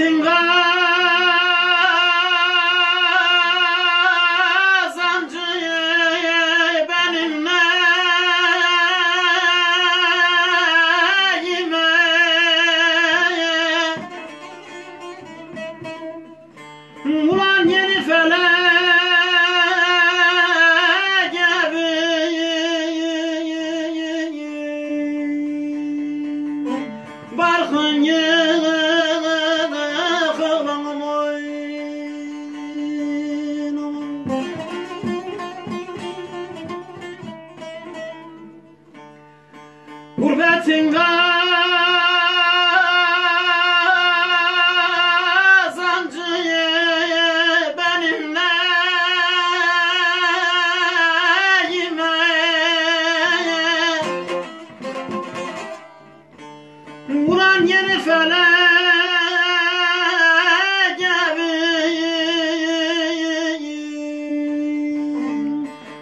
sing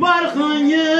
我的恨意。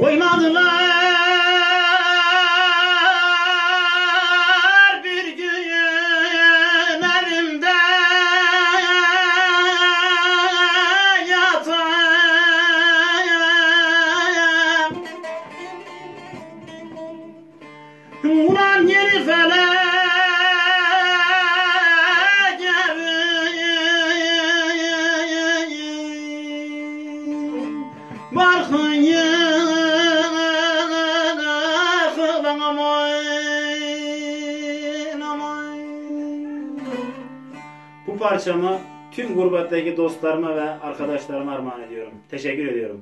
为嘛子来？parçamı tüm gurbetteki dostlarıma ve arkadaşlarıma armağan ediyorum. Teşekkür ediyorum.